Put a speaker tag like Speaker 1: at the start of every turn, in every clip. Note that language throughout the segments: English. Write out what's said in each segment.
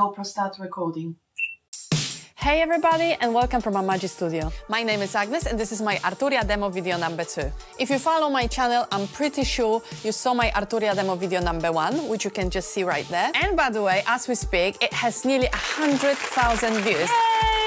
Speaker 1: GoPro start recording.
Speaker 2: Hey everybody and welcome from Amagi Studio. My name is Agnes and this is my Arturia demo video number two. If you follow my channel, I'm pretty sure you saw my Arturia demo video number one, which you can just see right there. And by the way, as we speak, it has nearly 100,000 views. Yay!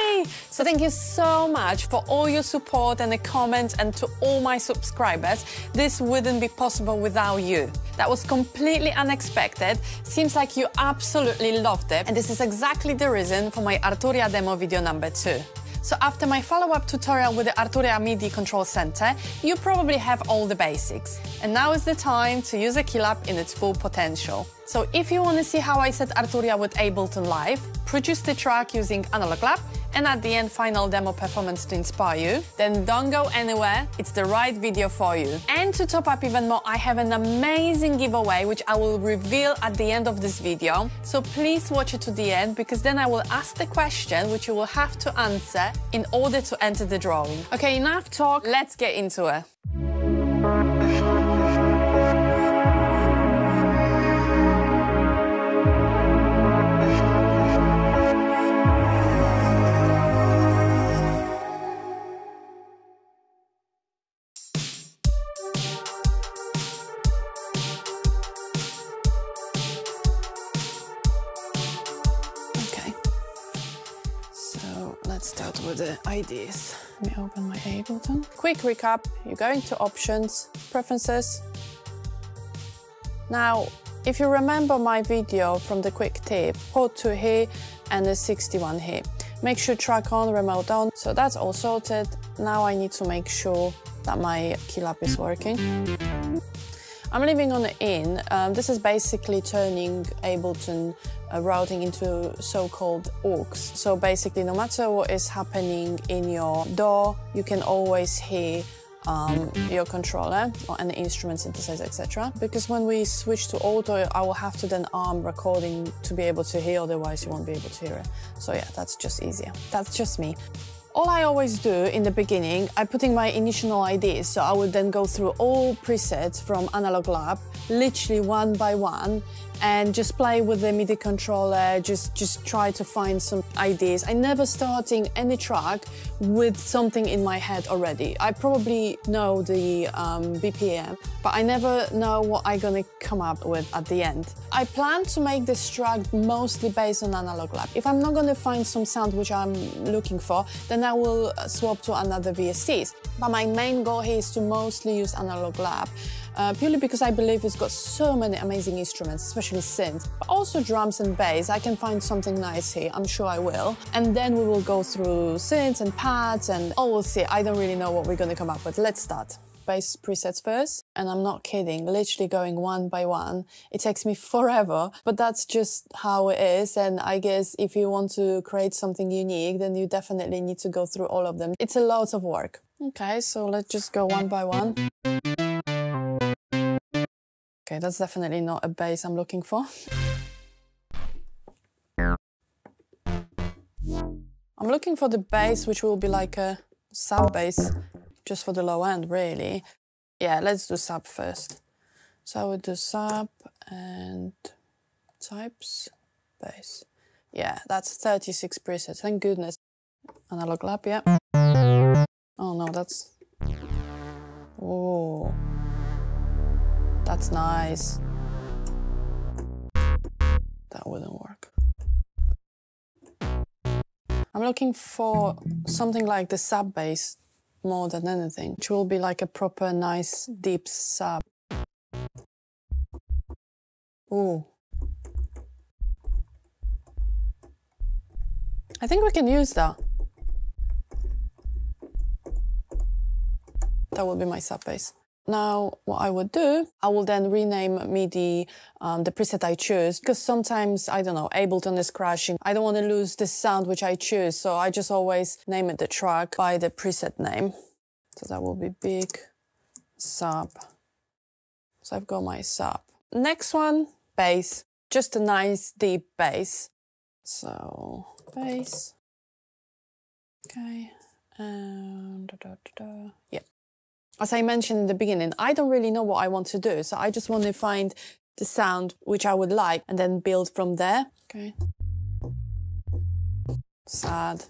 Speaker 2: So thank you so much for all your support and the comments and to all my subscribers. This wouldn't be possible without you. That was completely unexpected. Seems like you absolutely loved it. And this is exactly the reason for my Arturia demo video number two. So after my follow-up tutorial with the Arturia MIDI Control Center, you probably have all the basics. And now is the time to use a Keylab in its full potential. So if you want to see how I set Arturia with Ableton Live, produce the track using Analog Lab, and at the end final demo performance to inspire you, then don't go anywhere, it's the right video for you. And to top up even more, I have an amazing giveaway which I will reveal at the end of this video. So please watch it to the end because then I will ask the question which you will have to answer in order to enter the drawing. Okay, enough talk, let's get into it. Ideas. Let me open my Ableton. Quick recap, you go into options, preferences. Now, if you remember my video from the quick tip, port 2 here and the 61 here. Make sure track on, remote on. So that's all sorted. Now I need to make sure that my Keylab is working. I'm living on the in. Um, this is basically turning Ableton uh, routing into so-called aux. So basically, no matter what is happening in your DAW, you can always hear um, your controller or any instrument synthesizer, etc. Because when we switch to auto, I will have to then arm recording to be able to hear, otherwise you won't be able to hear it. So yeah, that's just easier. That's just me. All I always do in the beginning, I put in my initial ideas. So I would then go through all presets from Analog Lab, literally one by one, and just play with the MIDI controller, just, just try to find some ideas. I never starting any track with something in my head already. I probably know the um, BPM, but I never know what I'm gonna come up with at the end. I plan to make this track mostly based on Analog Lab. If I'm not gonna find some sound which I'm looking for, then I will swap to another VSTs. But my main goal here is to mostly use Analog Lab uh, purely because I believe it's got so many amazing instruments, especially synths, but also drums and bass. I can find something nice here, I'm sure I will. And then we will go through synths and pads and oh, we'll see. I don't really know what we're gonna come up with. Let's start bass presets first. And I'm not kidding, literally going one by one. It takes me forever, but that's just how it is. And I guess if you want to create something unique, then you definitely need to go through all of them. It's a lot of work. Okay, so let's just go one by one. Okay, that's definitely not a bass I'm looking for. I'm looking for the bass, which will be like a sub bass, just for the low end, really. Yeah, let's do sub first. So I would do sub and types, bass. Yeah, that's 36 presets, thank goodness. Analog lab, yeah. Oh no, that's... Oh. That's nice. That wouldn't work. I'm looking for something like the sub bass more than anything, which will be like a proper nice deep sub. Ooh. I think we can use that. That will be my sub bass. Now, what I would do, I will then rename MIDI um, the preset I choose because sometimes, I don't know, Ableton is crashing. I don't want to lose the sound which I choose. So I just always name it the track by the preset name. So that will be big sub. So I've got my sub. Next one, bass. Just a nice deep bass. So bass. Okay. And da, da, da, yeah as I mentioned in the beginning, I don't really know what I want to do. So I just want to find the sound which I would like and then build from there. Okay. Sad.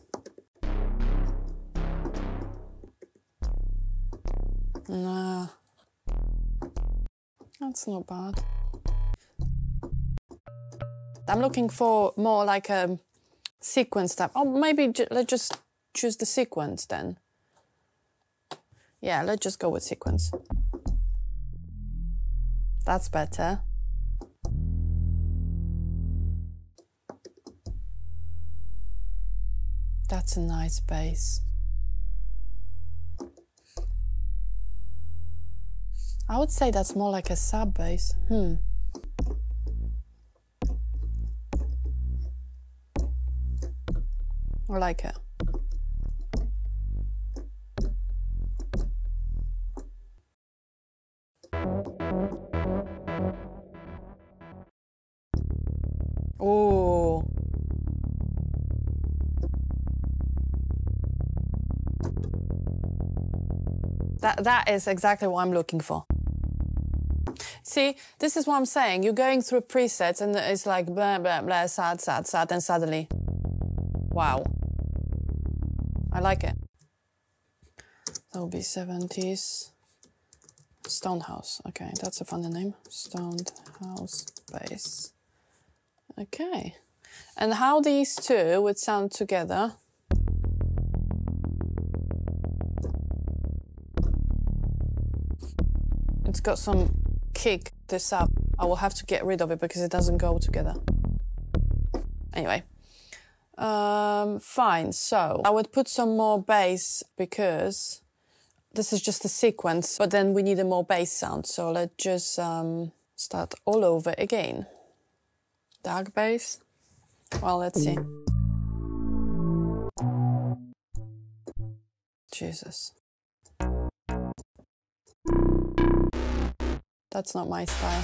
Speaker 2: Nah. That's not bad. I'm looking for more like a sequence type. Oh, maybe let's just choose the sequence then. Yeah, let's just go with sequence. That's better. That's a nice bass. I would say that's more like a sub bass. Hmm. I like it. That, that is exactly what I'm looking for. See, this is what I'm saying. You're going through presets and it's like blah, blah, blah, sad, sad, sad, and suddenly, wow. I like it. That will be 70s. Stonehouse. Okay, that's a funny name. Stonehouse bass. Okay. And how these two would sound together. Got some kick this up. I will have to get rid of it because it doesn't go together. Anyway, um, fine. So I would put some more bass because this is just a sequence, but then we need a more bass sound. So let's just um, start all over again. Dark bass. Well, let's see. Jesus. That's not my style.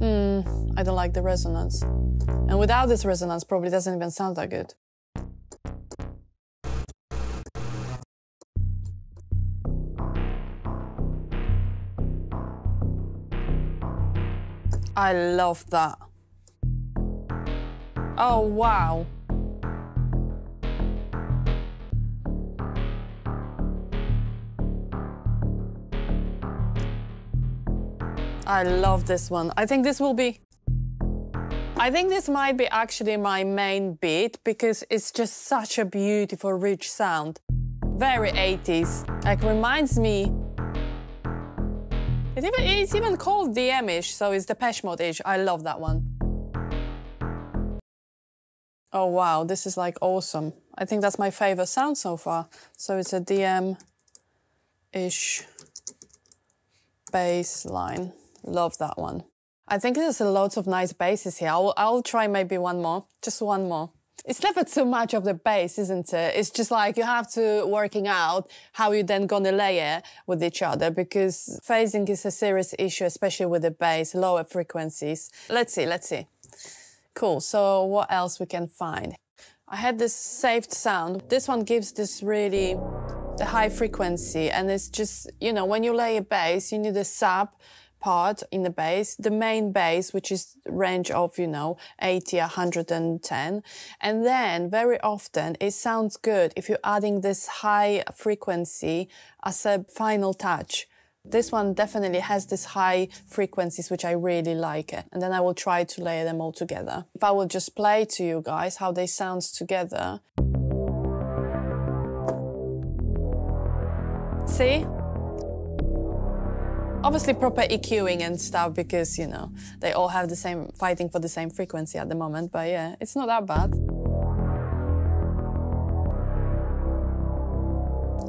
Speaker 2: Hmm, I don't like the resonance. And without this resonance, probably doesn't even sound that good. I love that. Oh, wow. I love this one. I think this will be... I think this might be actually my main beat because it's just such a beautiful, rich sound. Very 80s. Like, reminds me... It even, it's even called DM-ish, so it's Depeche Mode-ish. I love that one. Oh, wow, this is like awesome. I think that's my favorite sound so far. So it's a DM-ish bass line. Love that one. I think there's a lots of nice basses here. I'll, I'll try maybe one more, just one more. It's never too much of the bass, isn't it? It's just like you have to working out how you then gonna layer with each other because phasing is a serious issue, especially with the bass, lower frequencies. Let's see, let's see. Cool, so what else we can find? I had this saved sound. This one gives this really high frequency and it's just, you know, when you lay a bass, you need a sub part in the bass, the main bass, which is range of, you know, 80, 110. And then very often it sounds good if you're adding this high frequency as a final touch. This one definitely has this high frequencies, which I really like it. And then I will try to layer them all together. If I will just play to you guys how they sound together. See? Obviously proper EQing and stuff because, you know, they all have the same, fighting for the same frequency at the moment, but yeah, it's not that bad.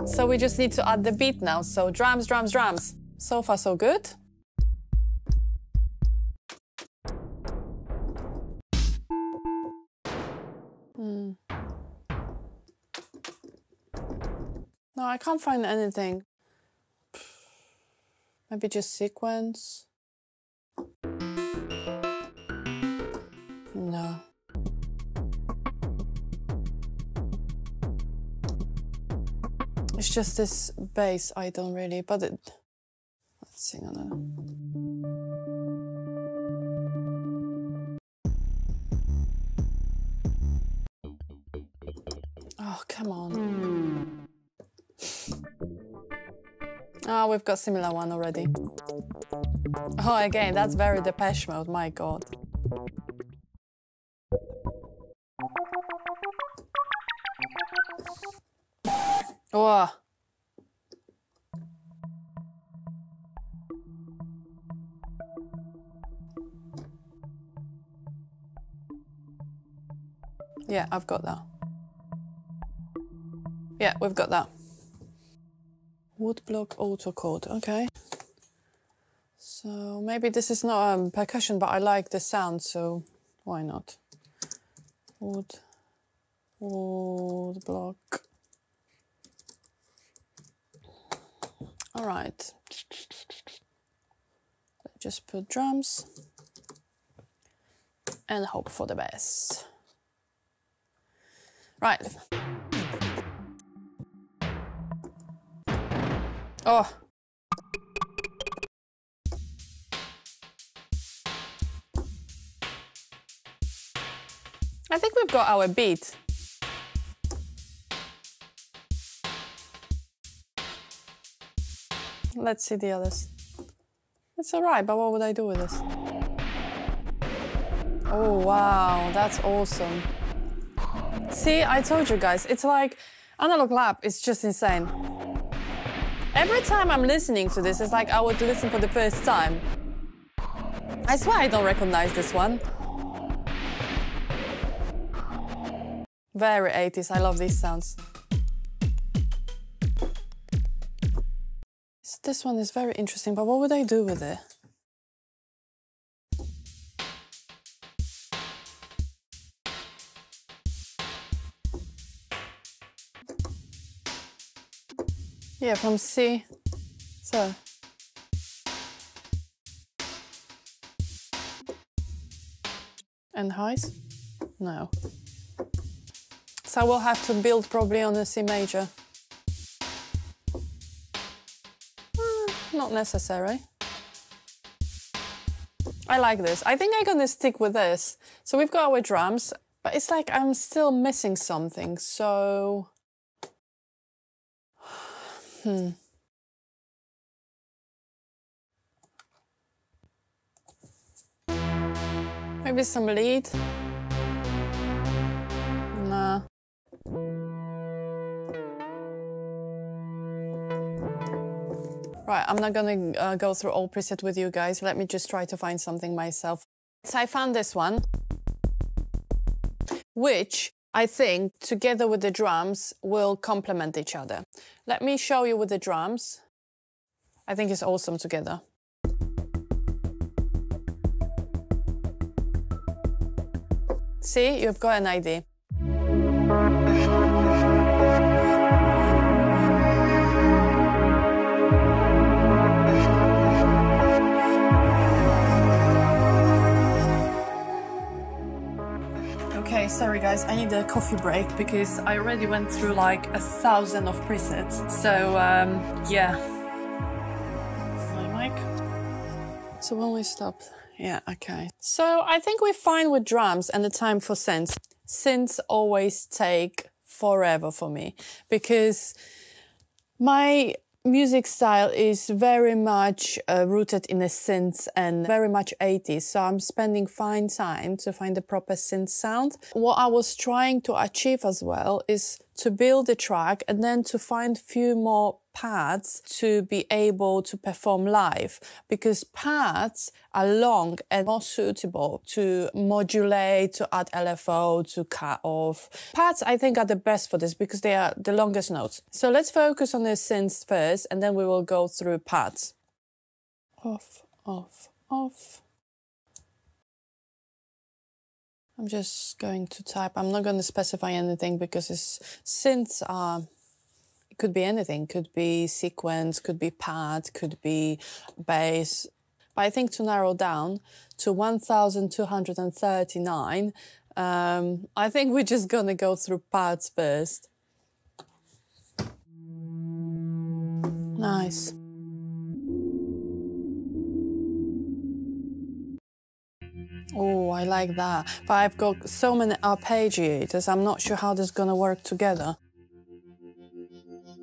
Speaker 2: So we just need to add the beat now. So drums, drums, drums. So far, so good. Hmm. No, I can't find anything. Maybe just sequence. No. It's just this bass I don't really, but it, let's sing. Oh, come on. Oh, we've got similar one already. Oh, again, that's very Depeche Mode, my god. Oh. Yeah, I've got that. Yeah, we've got that. Woodblock code, okay. So maybe this is not um, percussion, but I like the sound, so why not? Wood, wood block. All right. Just put drums and hope for the best. Right. Oh. I think we've got our beat. Let's see the others. It's alright, but what would I do with this? Oh wow, that's awesome. See, I told you guys, it's like Analog Lab is just insane. Every time I'm listening to this, it's like I would listen for the first time. I swear I don't recognize this one. Very 80s, I love these sounds. This one is very interesting, but what would I do with it? Yeah, from C. So. And highs? No. So we'll have to build probably on a C major. Mm, not necessary. I like this. I think I'm gonna stick with this. So we've got our drums, but it's like I'm still missing something, so... Hmm. Maybe some lead? Nah. Right, I'm not gonna uh, go through all preset with you guys. Let me just try to find something myself. So I found this one, which I think together with the drums will complement each other. Let me show you with the drums. I think it's awesome together. See, you've got an idea. Sorry guys, I need a coffee break because I already went through like a thousand of presets. So um, yeah. My mic. So when we stop, yeah, okay. So I think we're fine with drums and the time for synths. Synths always take forever for me because my music style is very much uh, rooted in the synth and very much 80s. So I'm spending fine time to find the proper synth sound. What I was trying to achieve as well is to build a track and then to find few more pads to be able to perform live because pads are long and more suitable to modulate, to add LFO, to cut off. Pads, I think, are the best for this because they are the longest notes. So let's focus on the synths first and then we will go through pads. Off, off, off. I'm just going to type. I'm not going to specify anything because synths are it could be anything, could be sequence, could be pad, could be bass. But I think to narrow down to 1,239, um, I think we're just gonna go through pads first. Nice. Oh, I like that. But I've got so many arpeggiators, I'm not sure how this is gonna work together.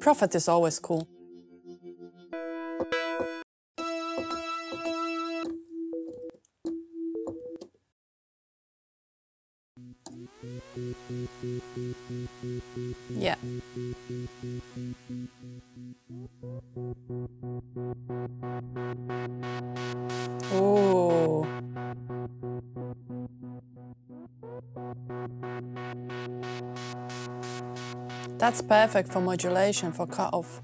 Speaker 2: Prophet is always cool. Yeah. Oh. That's perfect for modulation, for cutoff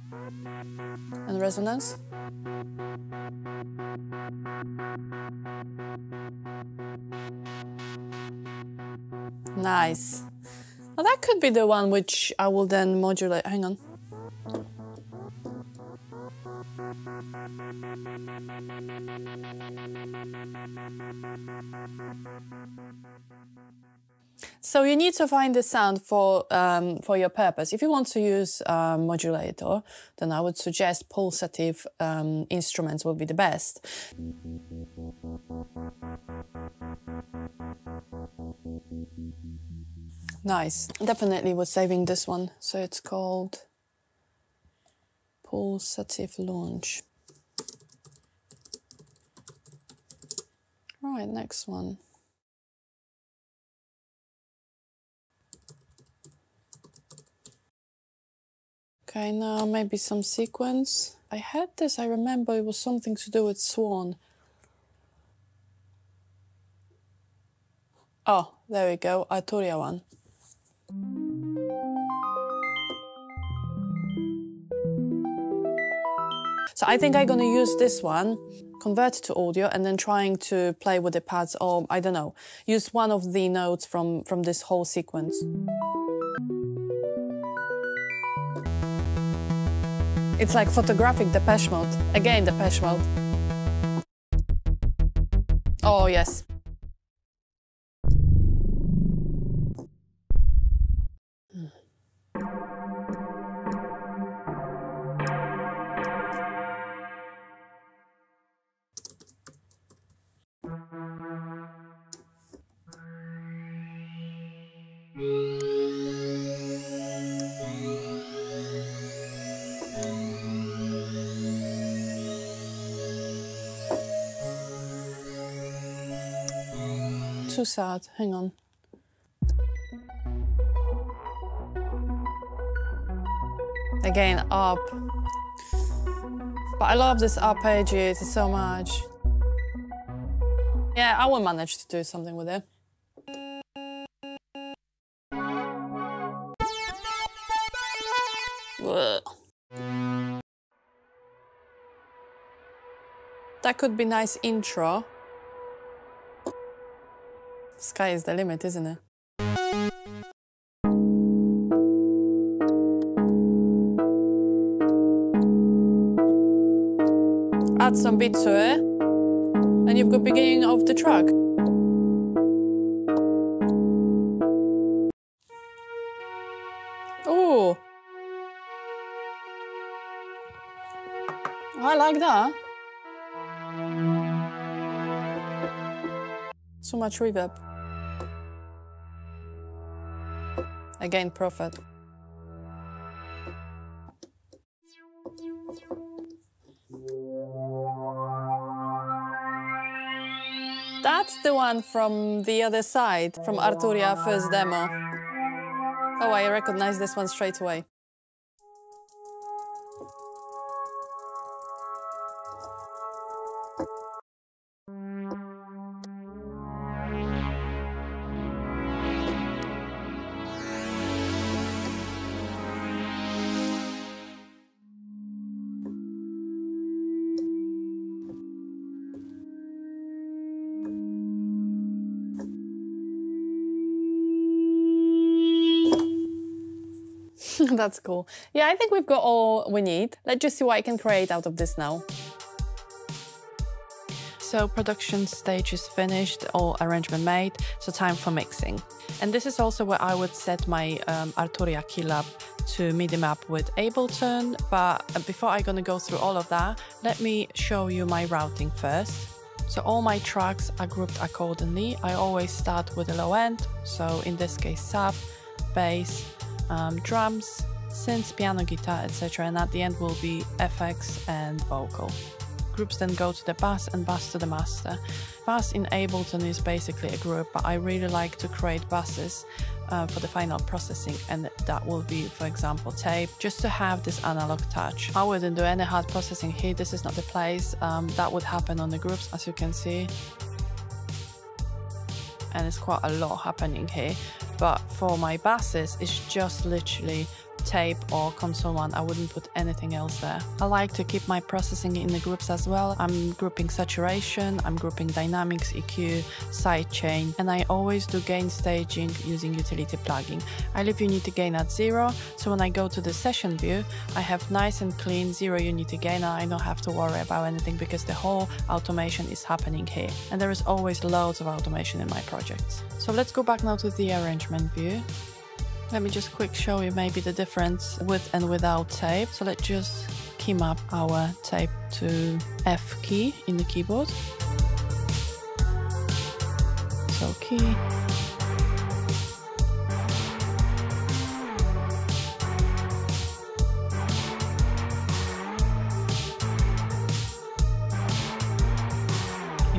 Speaker 2: and resonance. Nice. Well, that could be the one which I will then modulate. Hang on. You need to find the sound for um, for your purpose. If you want to use a modulator, then I would suggest pulsative um, instruments will be the best. Nice. Definitely was saving this one. So it's called Pulsative Launch. Right, next one. Okay, now maybe some sequence. I had this, I remember it was something to do with Swan. Oh, there we go, Arturia one. So I think I'm gonna use this one, convert it to audio, and then trying to play with the pads, or I don't know, use one of the notes from, from this whole sequence. It's like photographic Depeche Mode. Again, Depeche Mode. Oh, yes. Too sad. Hang on. Again, up. But I love this arpeggiator so much. Yeah, I will manage to do something with it. That could be nice intro. Sky is the limit, isn't it? Add some beat to it, and you've got beginning of the track. Oh, I like that. So much reverb. Again, Prophet. That's the one from the other side, from Arturia first demo. Oh, I recognize this one straight away. That's cool. Yeah, I think we've got all we need. Let's just see what I can create out of this now. So production stage is finished, all arrangement made, so time for mixing. And this is also where I would set my um, Arturia Keylab to MIDI map with Ableton. But uh, before I'm gonna go through all of that, let me show you my routing first. So all my tracks are grouped accordingly. I always start with the low end, so in this case sub, bass, um, drums, synths, piano, guitar, etc. And at the end will be FX and vocal. Groups then go to the bass and bass to the master. Bass in Ableton is basically a group, but I really like to create basses uh, for the final processing and that will be for example tape just to have this analog touch. I wouldn't do any hard processing here, this is not the place. Um, that would happen on the groups as you can see and it's quite a lot happening here but for my basses it's just literally tape or console one, I wouldn't put anything else there. I like to keep my processing in the groups as well. I'm grouping saturation, I'm grouping dynamics, EQ, sidechain, and I always do gain staging using utility plugin. I leave unity gain at zero, so when I go to the session view, I have nice and clean zero unity gain and I don't have to worry about anything because the whole automation is happening here. And there is always loads of automation in my projects. So let's go back now to the arrangement view. Let me just quick show you maybe the difference with and without tape. So let's just key map our tape to F key in the keyboard. So key.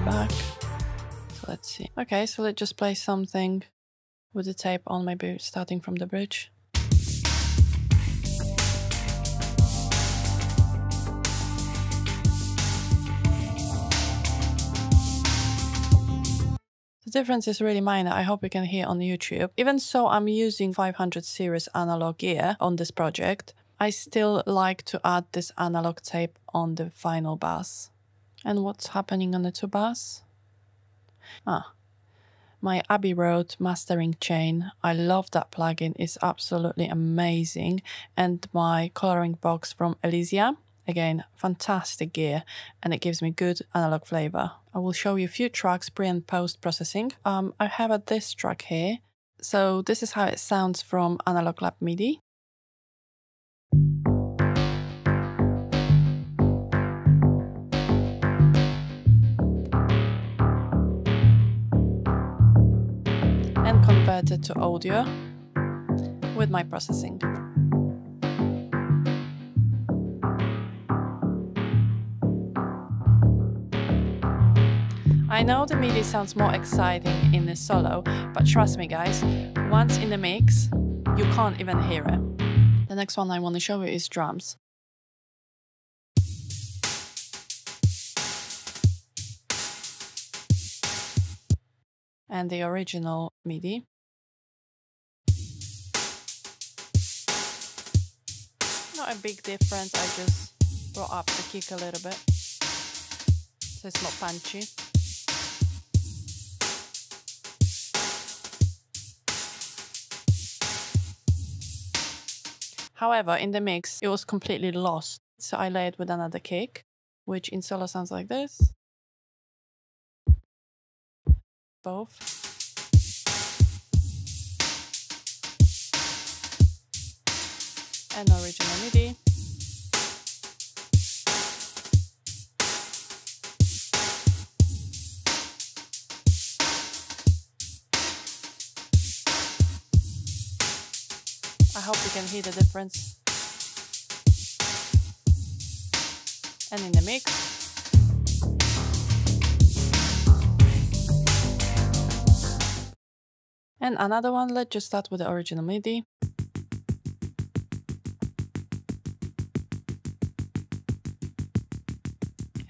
Speaker 2: Back. So let's see. Okay, so let's just play something with the tape on, maybe starting from the bridge. The difference is really minor, I hope you can hear on YouTube. Even so I'm using 500 series analog gear on this project, I still like to add this analog tape on the final bass. And what's happening on the two bass? Ah, my Abbey Road mastering chain. I love that plugin, it's absolutely amazing. And my coloring box from Elysia. Again, fantastic gear and it gives me good analog flavor. I will show you a few tracks pre and post processing. Um, I have a this track here. So this is how it sounds from Analog Lab MIDI. To audio with my processing. I know the MIDI sounds more exciting in the solo, but trust me guys, once in the mix, you can't even hear it. The next one I want to show you is drums. and the original MIDI. Not a big difference, I just brought up the kick a little bit so it's not punchy. However, in the mix, it was completely lost. So I laid with another kick, which in solo sounds like this. Both. And original MIDI. I hope you can hear the difference. And in the mix. And another one, let's just start with the original MIDI.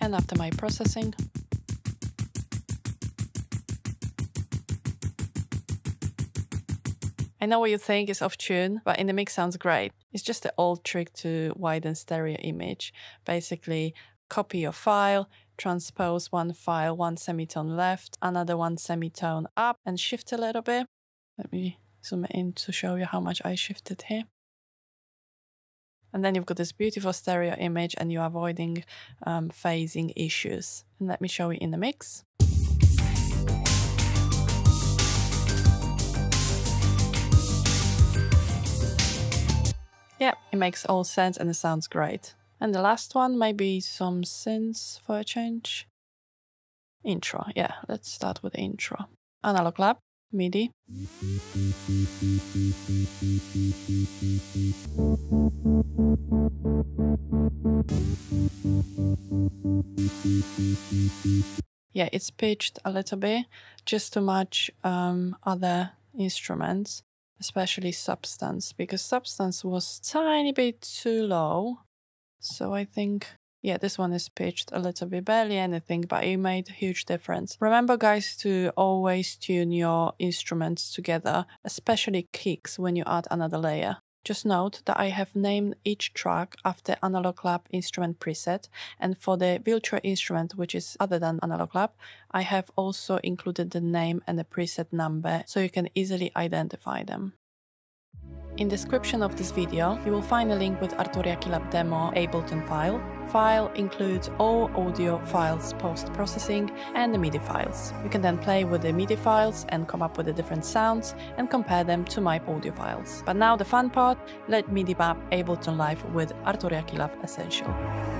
Speaker 2: And after my processing. I know what you think is off tune, but in the mix sounds great. It's just the old trick to widen stereo image. Basically, copy your file, transpose one file one semitone left, another one semitone up, and shift a little bit. Let me zoom in to show you how much I shifted here. And then you've got this beautiful stereo image and you're avoiding um, phasing issues. And let me show you in the mix. Yeah, it makes all sense and it sounds great. And the last one, maybe some synths for a change. intro. Yeah, let's start with intro. Analog lab, MIDI. Yeah, it's pitched a little bit just to match um, other instruments, especially Substance, because Substance was tiny bit too low. So I think yeah, this one is pitched a little bit, barely anything, but it made a huge difference. Remember, guys, to always tune your instruments together, especially kicks when you add another layer. Just note that I have named each track after Analog Lab instrument preset, and for the virtual instrument, which is other than Analog Lab, I have also included the name and the preset number so you can easily identify them. In description of this video, you will find a link with Arturia Keylab demo Ableton file. File includes all audio files post-processing and the MIDI files. You can then play with the MIDI files and come up with the different sounds and compare them to my audio files. But now the fun part, let MIDI map Ableton Live with Arturia Keylab Essential.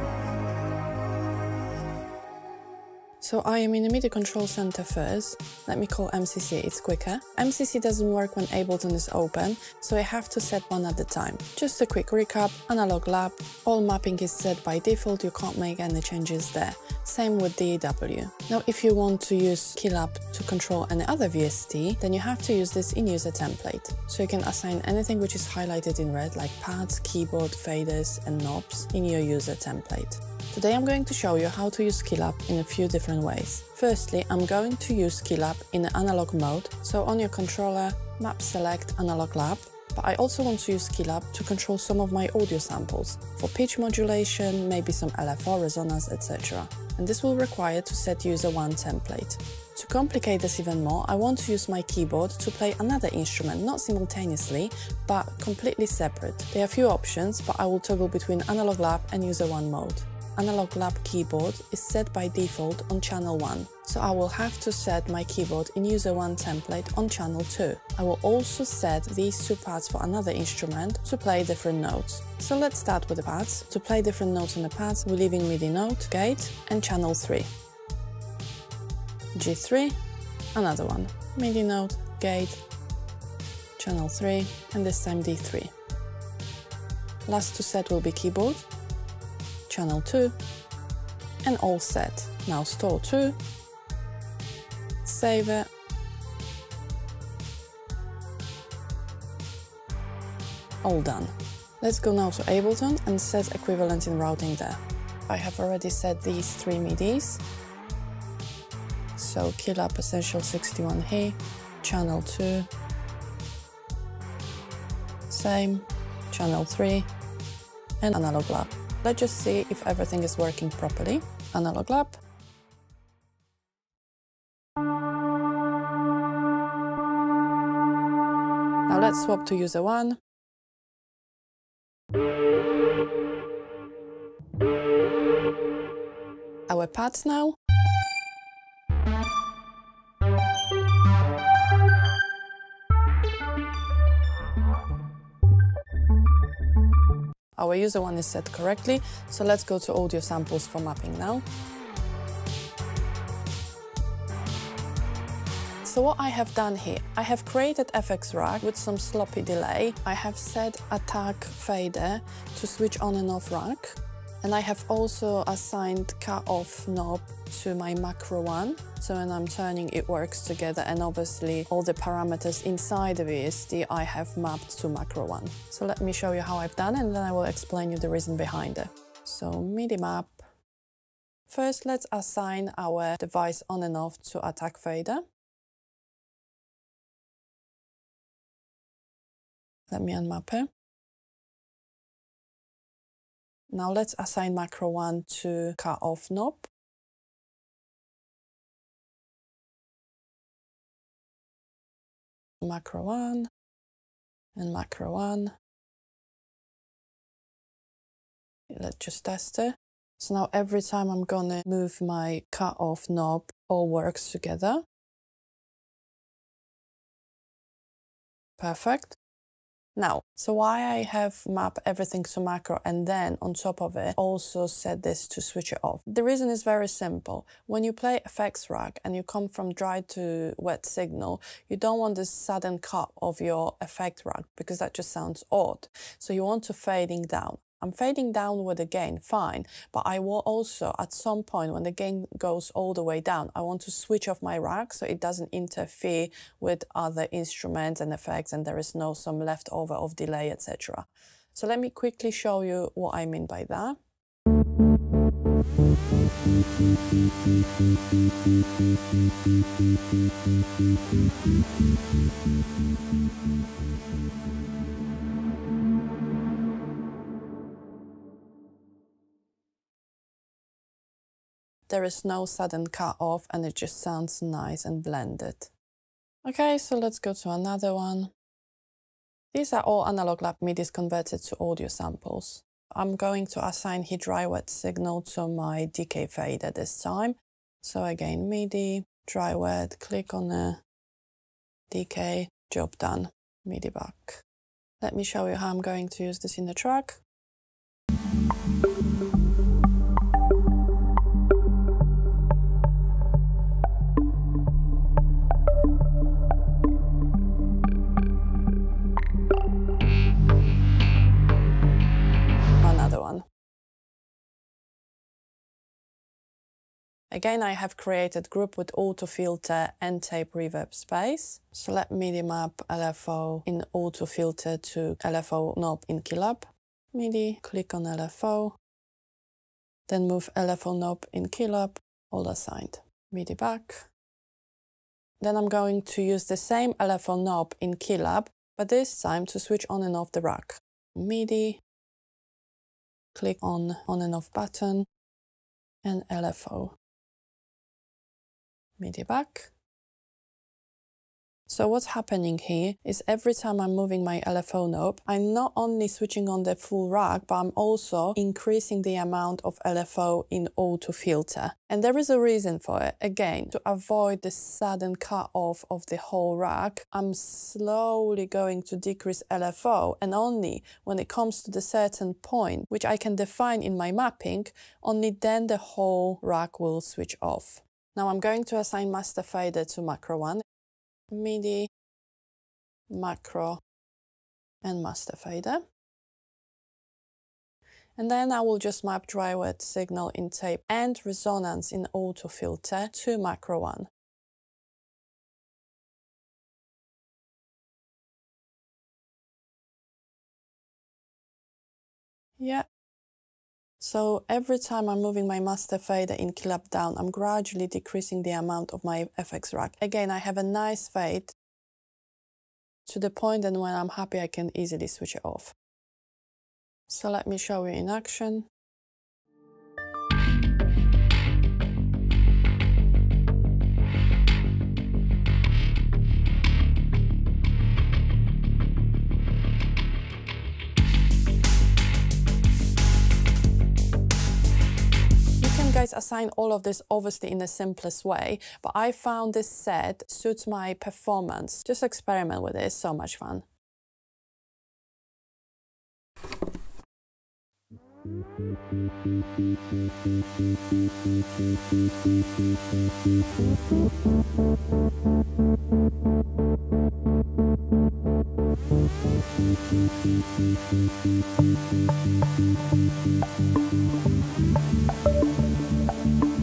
Speaker 2: So I am in the MIDI control center first. Let me call MCC, it's quicker. MCC doesn't work when Ableton is open, so I have to set one at a time. Just a quick recap, analog lab, all mapping is set by default, you can't make any changes there. Same with DAW. Now if you want to use Keylab to control any other VST, then you have to use this in user template. So you can assign anything which is highlighted in red like pads, keyboard, faders and knobs in your user template. Today I'm going to show you how to use Keylab in a few different ways. Firstly, I'm going to use Keylab in an analog mode, so on your controller, map select analog lab, but I also want to use Keylab to control some of my audio samples, for pitch modulation, maybe some LFO, resonance, etc. And this will require to set user 1 template. To complicate this even more, I want to use my keyboard to play another instrument, not simultaneously, but completely separate. There are few options, but I will toggle between Analog Lab and User 1 mode. Analog Lab keyboard is set by default on channel 1, so I will have to set my keyboard in user 1 template on channel 2. I will also set these two pads for another instrument to play different notes. So let's start with the pads. To play different notes on the pads, we're leaving MIDI note, gate and channel 3. G3, another one, MIDI note, gate, channel 3 and this time D3. Last to set will be keyboard, channel 2 and all set. Now store 2, save it, all done. Let's go now to Ableton and set equivalent in routing there. I have already set these three MIDIs. So Keylab Essential 61 here, channel 2, same, channel 3, and analog lab. Let's just see if everything is working properly. Analog lab. Now let's swap to user one. Our pads now. Our user one is set correctly, so let's go to audio samples for mapping now. So what I have done here, I have created FX rack with some sloppy delay. I have set attack fader to switch on and off rack. And I have also assigned cut off knob to my macro one. So when I'm turning, it works together. And obviously all the parameters inside the VST I have mapped to macro one. So let me show you how I've done and then I will explain you the reason behind it. So MIDI map. First, let's assign our device on and off to attack fader. Let me unmap it. Now let's assign macro 1 to cut off knob. Macro 1 and macro 1. Let's just test it. So now every time I'm gonna move my cut off knob, all works together. Perfect. Now, so why I have map everything to macro and then on top of it also set this to switch it off. The reason is very simple. When you play effects rack and you come from dry to wet signal, you don't want this sudden cut of your effect rack because that just sounds odd. So you want to fading down. I'm fading downward again, fine, but I will also, at some point when the gain goes all the way down, I want to switch off my rack so it doesn't interfere with other instruments and effects and there is no some leftover of delay, etc. So let me quickly show you what I mean by that. There is no sudden cut off and it just sounds nice and blended. Okay, so let's go to another one. These are all analog lab MIDIs converted to audio samples. I'm going to assign heat dry wet signal to my decay fader this time. So again, MIDI, dry wet, click on the decay, job done, MIDI back. Let me show you how I'm going to use this in the track. Again, I have created group with auto filter and tape reverb space. So let MIDI map LFO in auto filter to LFO knob in Keylab. MIDI, click on LFO, then move LFO knob in Keylab, all assigned. MIDI back. Then I'm going to use the same LFO knob in Keylab, but this time to switch on and off the rack. MIDI, click on on and off button, and LFO. MIDI back. So what's happening here is every time I'm moving my LFO knob, I'm not only switching on the full rack, but I'm also increasing the amount of LFO in auto filter. And there is a reason for it. Again, to avoid the sudden cut off of the whole rack, I'm slowly going to decrease LFO and only when it comes to the certain point, which I can define in my mapping, only then the whole rack will switch off. Now I'm going to assign master fader to macro one, MIDI, macro, and master fader. And then I will just map dry wet signal in tape and resonance in auto filter to macro one. Yeah, so every time I'm moving my master fader in Keylab down, I'm gradually decreasing the amount of my FX rack. Again, I have a nice fade to the point that when I'm happy, I can easily switch it off. So let me show you in action. guys assign all of this obviously in the simplest way, but I found this set suits my performance. Just experiment with it, it's so much fun. Thank you.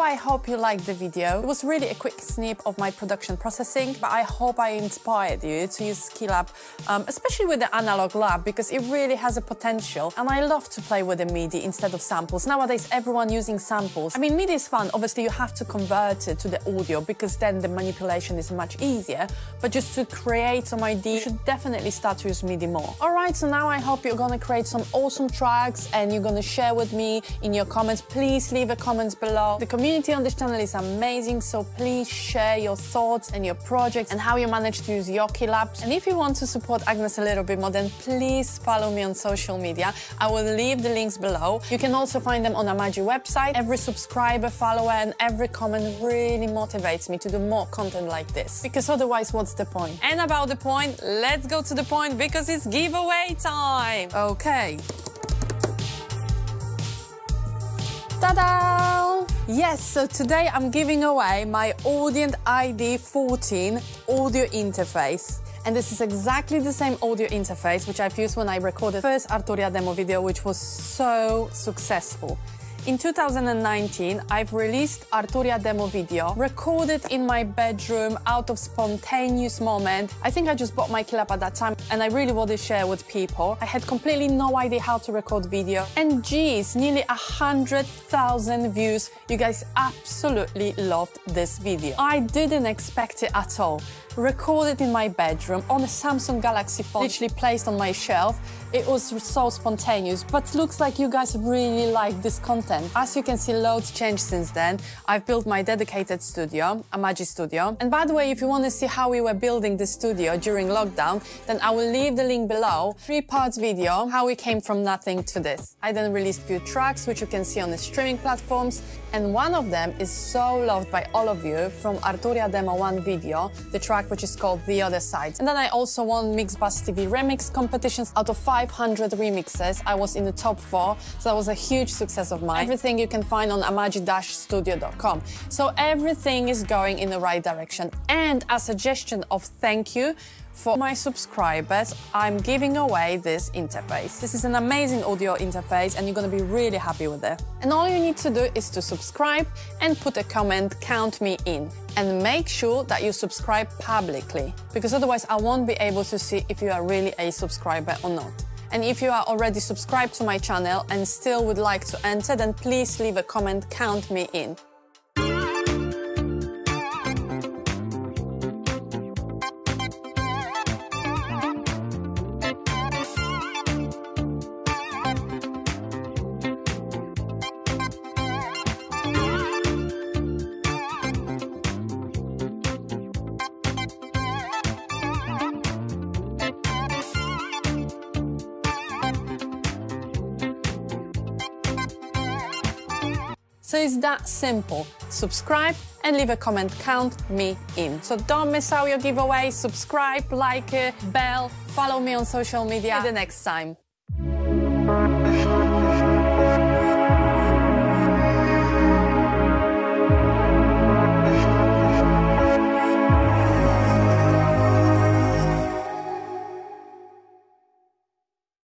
Speaker 2: I hope you liked the video. It was really a quick snip of my production processing, but I hope I inspired you to use Keylab, um, especially with the analog lab, because it really has a potential. And I love to play with the MIDI instead of samples. Nowadays, everyone using samples. I mean, MIDI is fun. Obviously, you have to convert it to the audio because then the manipulation is much easier. But just to create some ideas, you should definitely start to use MIDI more. All right, so now I hope you're gonna create some awesome tracks and you're gonna share with me in your comments. Please leave a comments below. The community on this channel is amazing, so please share your thoughts and your projects and how you manage to use Yoki Labs. And if you want to support Agnes a little bit more, then please follow me on social media. I will leave the links below. You can also find them on AMAGI website. Every subscriber, follower, and every comment really motivates me to do more content like this. Because otherwise, what's the point? And about the point, let's go to the point because it's giveaway time. Okay. Ta-da! Yes, so today I'm giving away my Audient ID 14 audio interface. And this is exactly the same audio interface which I've used when I recorded the first Arturia demo video, which was so successful. In 2019, I've released Arturia demo video, recorded in my bedroom out of spontaneous moment. I think I just bought my Keylab at that time and I really wanted to share with people. I had completely no idea how to record video. And geez, nearly hundred thousand views. You guys absolutely loved this video. I didn't expect it at all. Recorded in my bedroom on a Samsung Galaxy phone, literally placed on my shelf. It was so spontaneous, but looks like you guys really like this content. As you can see, loads changed since then. I've built my dedicated studio, AMAGI Studio. And by the way, if you want to see how we were building the studio during lockdown, then I will leave the link below. Three parts video, how we came from nothing to this. I then released few tracks, which you can see on the streaming platforms. And one of them is so loved by all of you from Arturia Demo 1 video, the track which is called The Other Side. And then I also won Mix Mixbus TV remix competitions. Out of 500 remixes, I was in the top four, so that was a huge success of mine. Everything you can find on amagi-studio.com. So everything is going in the right direction. And a suggestion of thank you, for my subscribers, I'm giving away this interface. This is an amazing audio interface and you're gonna be really happy with it. And all you need to do is to subscribe and put a comment, count me in. And make sure that you subscribe publicly, because otherwise I won't be able to see if you are really a subscriber or not. And if you are already subscribed to my channel and still would like to enter, then please leave a comment, count me in. It's that simple. Subscribe and leave a comment, count me in. So don't miss out your giveaway, subscribe, like it, bell, follow me on social media. See the next time.